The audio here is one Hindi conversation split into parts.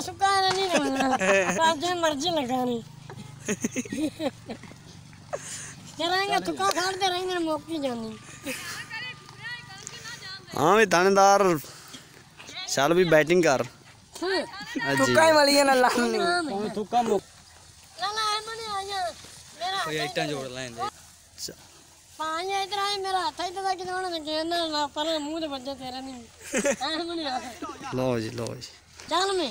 सुखा सुखा है नहीं लगाना। आप जो मर्ज़ी लगानी करेंगे सुखा तो खाते रहेंगे मौकी जानी। हाँ भी थानेदार चल भी बैटिंग कर। हाँ। हाँ थुक्का ही मलिए ना लाल नहीं। थुक्का मुक लाला है मने आया मेरा कोई आइटम जोड़ लाएँ दे। अच्छा। पानी इधर आए मेरा हाथ ही तथा कितना ना गेंद ना पर मुँह तो दे बच्चे तेरा नहीं। लो जी लो जी। चल में।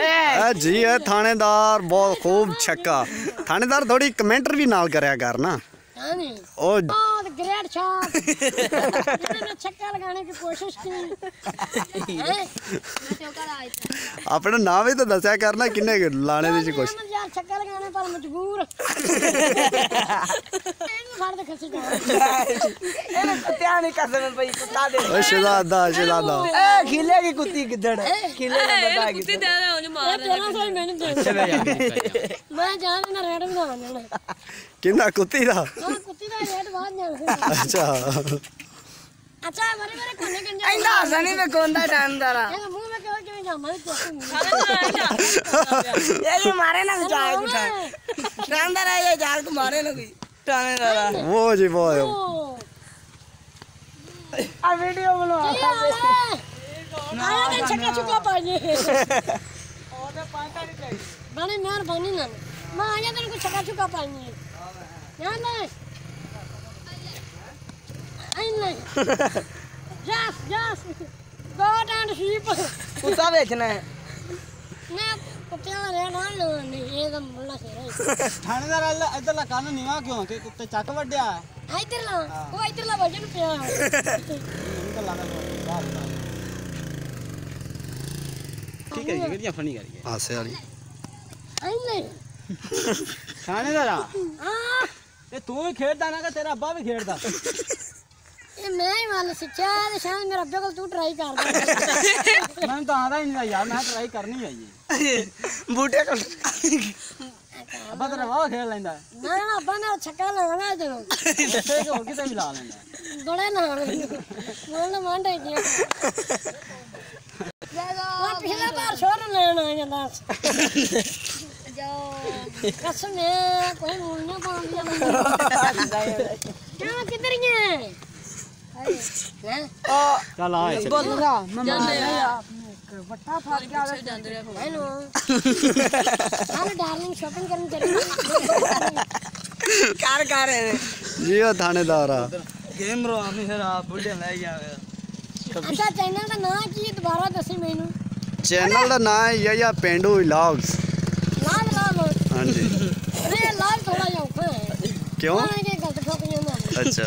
ਇਹ ਜੀ ਹੈ ਥਾਣੇਦਾਰ ਬਹੁਤ ਖੂਬ ਛੱਕਾ। ਥਾਣੇਦਾਰ ਥੋੜੀ ਕਮੈਂਟਰ ਵੀ ਨਾਲ ਕਰਿਆ ਕਰ ਨਾ। ਆਪਣਾ ਨਾਮ ਵੀ ਤਾਂ ਦੱਸਿਆ ਕਰਨਾ ਕਿੰਨੇ ਲਾਣੇ ਦੀ ਕੋਸ਼ਿਸ਼ ਯਾਰ ਛੱਕਾ ਲਗਾਉਣੇ ਪਰ ਮਜਬੂਰ। खाड़ खसी का ए कुत्ता नहीं कसम है भाई कुत्ता दे ए शहजादा शहजादा ए खिलेगी कुत्ती किधर? खिलेगा बता कि कुत्ती दे रहा हूँ मार तेरा साल मैंने अच्छा, दे मैं जान ना रेड में जाना किंदा कुत्ती दा? हाँ कुत्ती दा रेड बाद जाना अच्छा। अच्छा मारे मारे कोने कंजा इंदा हसनी में कोंदा टाइम दारा ए मुँह में क्यों क्यों जा मैं तो ये मारे ना जाग उठा टाइम दारा ये जाग मारे ना कोई। टाने डाला वो जी वो आ वीडियो बनाओ ना छक्का छुका पानी और पाटा नहीं चाहिए बने नार बने ना। माँ आ तेरे को छक्का छुका पानी ना ना आई नहीं। जास जास। गॉड एंड हीप कुत्ता देखना है। ना कुत्ता रहना लो नहीं। ಅದ ಮುಳ್ಳ ಸೇರ ಠಾಣೆದಾರ ಅಲ್ಲ ಅದಲ್ಲ ಕಾನೂನು ನೀವು ಹಾಕಿ ಹೋಗಿ ಕುತ್ತೆ ಚಾಕ ಬಡ್ಡಿ ಆಯ್ತಿರಲ್ಲ ಓ ಆಯ್ತಿರಲ್ಲ ಭಜನ ठीक है ये फनी करेंगे हाँ से वाली आई नहीं ठाणेदारा ए तू भी खेड़दा ना का तेरा अब्बा भी खेड़दा ਇਹ ਮੈਂ ਹੀ ਵੱਲ ਸਿੱਖਿਆ ਤੇ ਸ਼ਾਇਦ ਮੇਰਾ ਕੋਲ ਤੂੰ ਟਰਾਈ ਕਰਦਾ ਮੈਨੂੰ ਤਾਂ ਆਦਾ ਹੀ ਨਹੀਂ ਯਾਰ ਮੈਂ ਟਰਾਈ ਕਰਨੀ ਆਈ ਬੂਟੇ ਕੋਲ। ਅੱਬਾ ਤੇਰਾ ਵਾਹ ਖੇਡ ਲੈਂਦਾ। ਨਾ ਨਾ ਅੱਬਾ ਨੇ ਛੱਕਾ ਲਾਉਣਾ ਤੈਨੂੰ ਇੱਥੇ ਕਿ ਹੋਰ ਕਿਤੇ ਵੀ ਲਾ ਲੈਂਦਾ। ਬੜੇ ਨਾਲ। ਮਨ ਮੰਡੇ ਜੀ ਮੈਂ ਪਿਛਲੇ ਵਾਰ ਸ਼ੋਰ ਲੈਣ ਆ ਜਾਂਦਾ ਕਸਮ ਹੈ ਕੋਈ ਮੂਲ ਨਾ ਪਾਉਂਦੀ। चल आए बोल रहा मैं वट्टा फाड़ के आ रहा हेलो। अरे डार्लिंग शॉपिंग करने चले कार कार है। जियो थानेदार। गेम रो आमी सर आप बुढ़े ले गया अच्छा चैनल का नाम की दोबारा दसी मेनू। चैनल का नाम है या या पेंडू व्लॉग्स लाल लाल। हाँ जी। अरे लाल थोड़ा औखा है। क्यों? हाँ, अच्छा।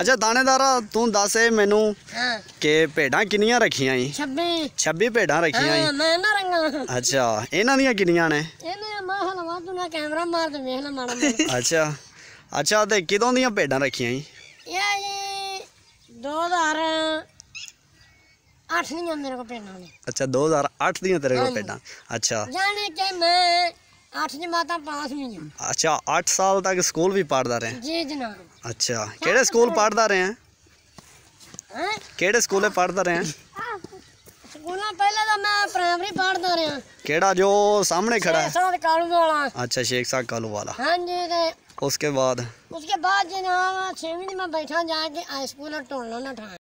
ਅੱਛਾ ਦਾਣੇਦਾਰਾ ਤੂੰ ਦੱਸ ਇਹ ਮੈਨੂੰ ਕਿ ਭੇਡਾਂ ਕਿੰਨੀਆਂ ਰੱਖੀਆਂ ਈ? 26 26 ਭੇਡਾਂ ਰੱਖੀਆਂ ਹਾਂ ਮੈਂ ਨਾ ਰੰਗਾ ਅੱਛਾ ਇਹਨਾਂ ਦੀਆਂ ਕਿੰਨੀਆਂ ਨੇ? ਅੱਛਾ ਤੇ ਕਿਦੋਂ ਦੀਆਂ ਭੇਡਾਂ ਰੱਖੀਆਂ ਈ? ਇਹ ਜੀ 2000 8 ਦੀਆਂ ਮੇਰੇ ਕੋਲ ਭੇਡਾਂ ਨੇ। ਅੱਛਾ 2008 ਦੀਆਂ ਤੇਰੇ ਕੋਲ ਭੇਡਾਂ। ਅੱਛਾ। ਜਾਣੇ ਕਿ ਮੈਂ 8 ਜਮਾਤਾਂ ਪਾਸ ਵੀ ਹਾਂ ਅੱਛਾ 8 ਸਾਲ ਤੱਕ ਸਕੂਲ ਵੀ ਪੜ੍ਹਦਾ ਰਿਹਾ ਜੀ ਜਨਾਬ ਅੱਛਾ ਕਿਹੜੇ ਸਕੂਲ ਪੜ੍ਹਦਾ ਰਿਹਾ ਹੈ ਕਿਹੜੇ ਸਕੂਲੇ ਪੜ੍ਹਦਾ ਰਿਹਾ ਸਕੂਲਾਂ ਪਹਿਲਾਂ ਤਾਂ ਮੈਂ ਪ੍ਰਾਇਮਰੀ ਪੜ੍ਹਦਾ ਰਿਹਾ ਕਿਹੜਾ ਜੋ ਸਾਹਮਣੇ ਖੜਾ ਹੈ ਸਾਦ ਕਾਲੂ ਵਾਲਾ अच्छा शेख साहब कालू वाला ਹਾਂਜੀ ਤੇ उसके बाद उसके बाद जनाब छेवीं में बैठा जाके हाई स्कूल और टोल ना ठा